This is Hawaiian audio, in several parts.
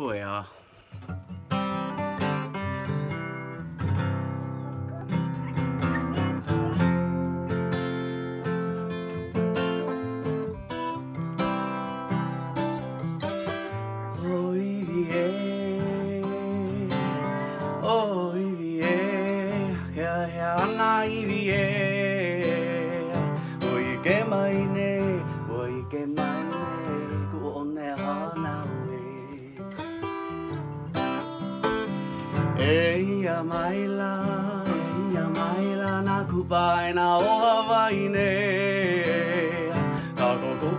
对呀。Eia maila, mai la, e ia mai la, nā kupai o Hawaii Kako ko,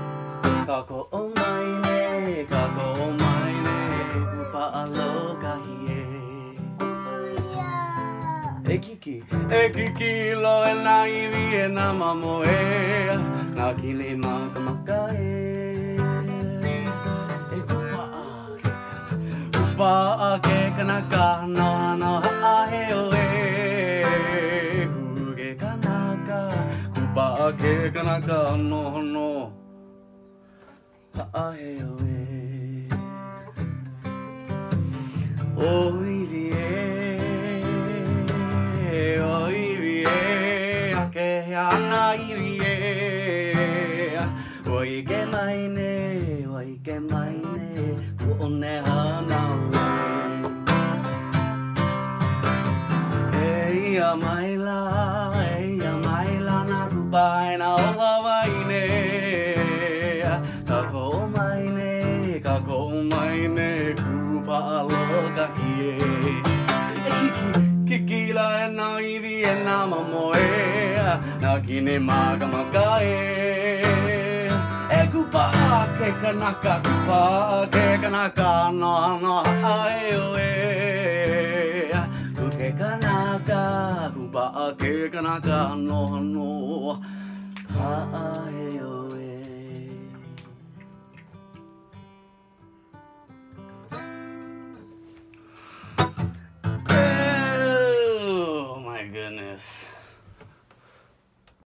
kako o mai ne, kako o mai ne, kupa e alo kahi e. E kiki, e kiki lo e nā iwi e nā mamo e, nā maka maka e. wā a ke kana ka no no a he o e Kuge kana ka ku pā a ke kana ka no no a he o e O iri e O iri e A ke he ana iri e O i ke mai ne O i ke mai ne O ne hao ia mai la e ia mai la na kupa e na ka ko mai ne ka ko mai ne kupa alo ka hie kiki kiki la e na iwi e na mamoe na kine maka maka e e kupa ke kanaka kupa ke kanaka no no ai o e ばけがなかのの